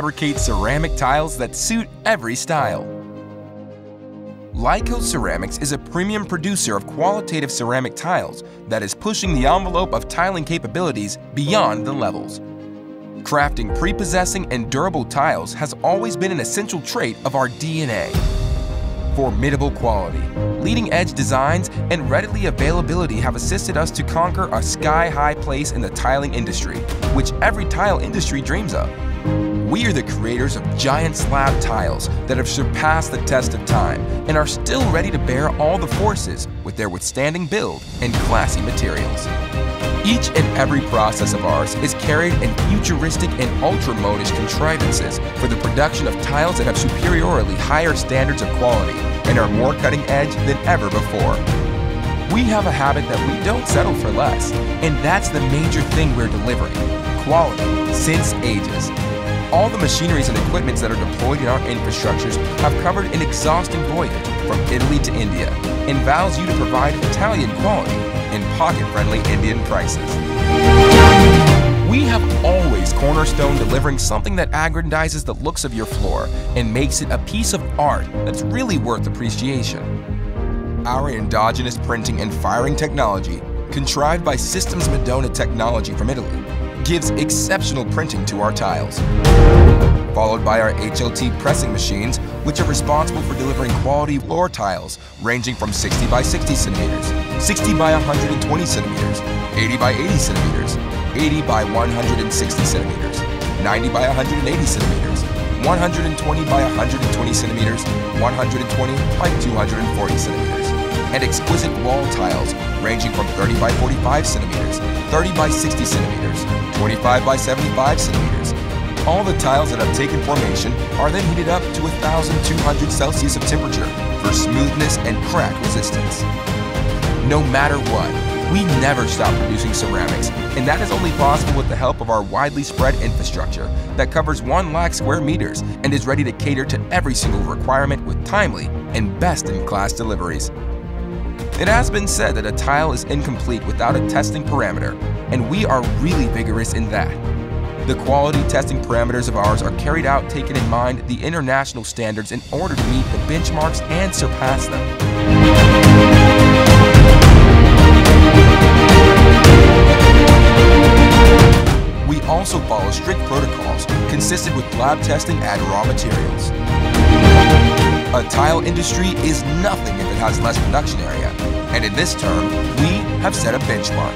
fabricate ceramic tiles that suit every style. Lycos Ceramics is a premium producer of qualitative ceramic tiles that is pushing the envelope of tiling capabilities beyond the levels. Crafting prepossessing and durable tiles has always been an essential trait of our DNA. Formidable quality, leading-edge designs, and readily availability have assisted us to conquer a sky-high place in the tiling industry, which every tile industry dreams of. We are the creators of giant slab tiles that have surpassed the test of time and are still ready to bear all the forces with their withstanding build and classy materials. Each and every process of ours is carried in futuristic and ultra-modish contrivances for the production of tiles that have superiorly higher standards of quality and are more cutting edge than ever before. We have a habit that we don't settle for less, and that's the major thing we're delivering, quality, since ages. All the machineries and equipments that are deployed in our infrastructures have covered an exhausting voyage from Italy to India and vows you to provide Italian quality and pocket-friendly Indian prices. We have always Cornerstone delivering something that aggrandizes the looks of your floor and makes it a piece of art that's really worth appreciation. Our endogenous printing and firing technology, contrived by Systems Madonna technology from Italy, gives exceptional printing to our tiles. Followed by our HLT pressing machines, which are responsible for delivering quality floor tiles ranging from 60 by 60 centimeters, 60 by 120 centimeters, 80 by 80 centimeters, 80 by 160 centimeters, 90 by 180 centimeters, 120 by 120 centimeters, 120 by 240 centimeters, and exquisite wall tiles ranging from 30 by 45 centimeters, 30 by 60 centimeters, 25 by 75 centimeters. All the tiles that have taken formation are then heated up to 1200 Celsius of temperature for smoothness and crack resistance. No matter what, we never stop producing ceramics, and that is only possible with the help of our widely spread infrastructure that covers 1 lakh square meters and is ready to cater to every single requirement with timely and best-in-class deliveries. It has been said that a tile is incomplete without a testing parameter, and we are really vigorous in that. The quality testing parameters of ours are carried out taking in mind the international standards in order to meet the benchmarks and surpass them. Consistent with lab testing and raw materials. A tile industry is nothing if it has less production area, and in this term, we have set a benchmark.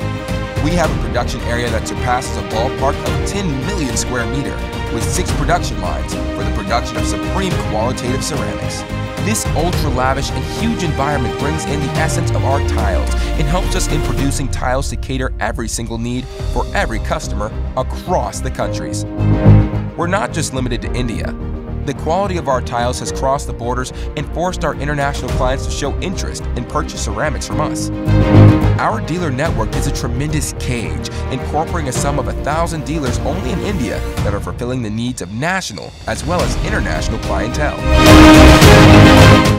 We have a production area that surpasses a ballpark of 10 million square meter, with six production lines for the production of supreme qualitative ceramics. This ultra lavish and huge environment brings in the essence of our tiles and helps us in producing tiles to cater every single need for every customer across the countries. We're not just limited to India. The quality of our tiles has crossed the borders and forced our international clients to show interest and purchase ceramics from us. Our dealer network is a tremendous cage, incorporating a sum of a thousand dealers only in India that are fulfilling the needs of national as well as international clientele.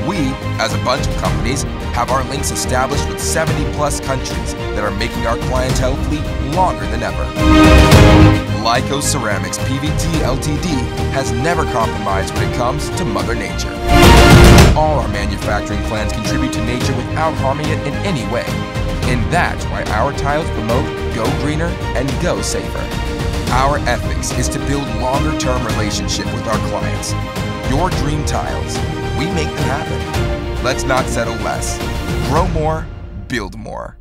We, as a bunch of companies, have our links established with 70 plus countries that are making our clientele fleet longer than ever. Lycos Ceramics PVT Ltd has never compromised when it comes to Mother Nature. All our manufacturing plans contribute to nature without harming it in any way. And that's why our tiles promote go greener and go safer. Our ethics is to build longer-term relationship with our clients. Your dream tiles, we make them happen. Let's not settle less. Grow more, build more.